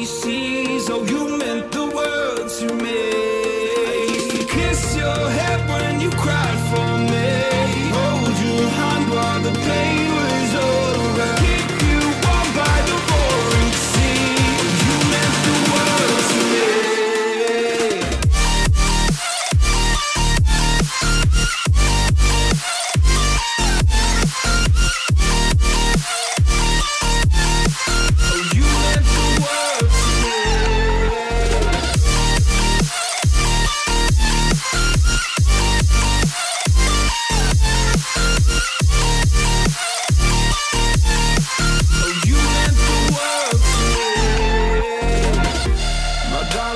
Stormy seas. Oh, you meant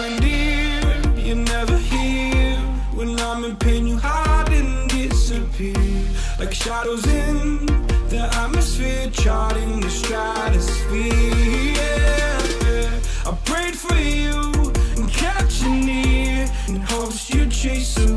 Dear, you're never here. When I'm in pain, you hide and disappear. Like shadows in the atmosphere, charting the stratosphere. Yeah. I prayed for you and kept you near in hopes you'd chase away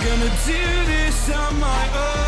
I'm gonna do this on my own.